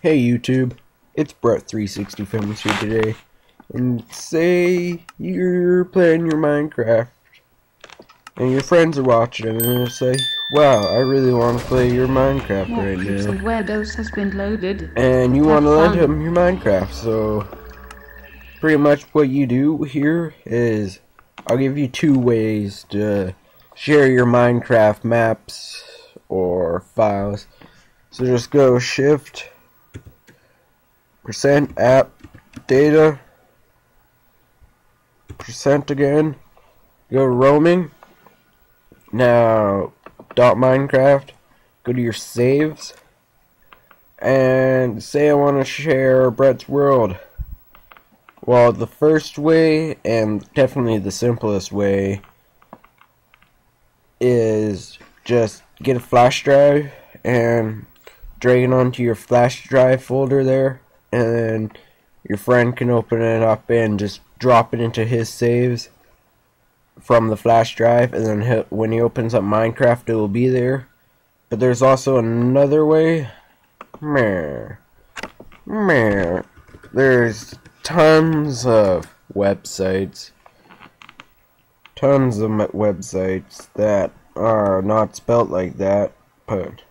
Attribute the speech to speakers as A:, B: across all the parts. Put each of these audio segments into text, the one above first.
A: Hey YouTube, it's Brett360 Films here today, and say you're playing your Minecraft, and your friends are watching, and they'll say, wow, I really want to play your Minecraft right now.
B: of Windows has been loaded?
A: And you want to lend him your Minecraft, so pretty much what you do here is, I'll give you two ways to share your Minecraft maps or files. So just go shift percent app data. Percent again. Go roaming. Now dot minecraft. Go to your saves. And say I want to share Brett's world. Well the first way and definitely the simplest way is just get a flash drive and drag it onto your flash drive folder there and then your friend can open it up and just drop it into his saves from the flash drive and then he when he opens up Minecraft it will be there. But there's also another way. Meh. Meh. There's tons of websites. Tons of websites that are not spelt like that but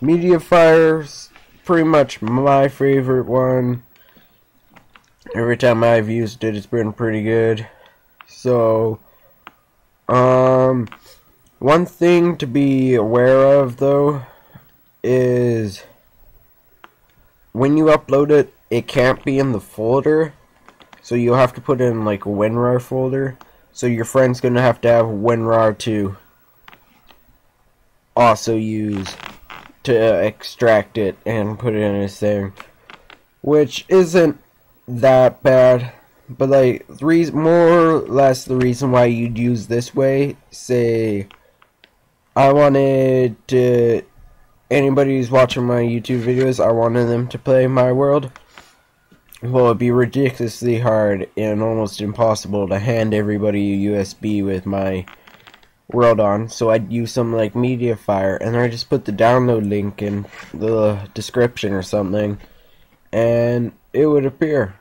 A: Mediafire's pretty much my favorite one. Every time I've used it, it's been pretty good. So, um, one thing to be aware of though is when you upload it, it can't be in the folder. So you'll have to put it in like a WinRAR folder. So your friend's gonna have to have WinRAR to also use to uh, extract it and put it in his thing, which isn't that bad. But like, reason, more or less, the reason why you'd use this way, say, I wanted to, anybody who's watching my YouTube videos, I wanted them to play my world. Well, it'd be ridiculously hard and almost impossible to hand everybody a USB with my world on, so I'd use something like Mediafire, and I just put the download link in the description or something, and it would appear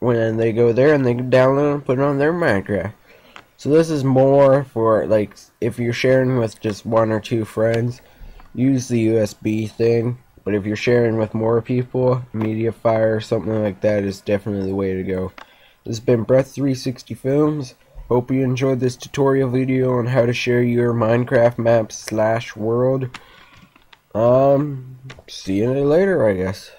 A: when they go there and they download and put it on their Minecraft. So this is more for like if you're sharing with just one or two friends, use the USB thing. But if you're sharing with more people, Mediafire or something like that is definitely the way to go. This has been Brett360 Films. Hope you enjoyed this tutorial video on how to share your Minecraft map slash world. Um, see you later, I guess.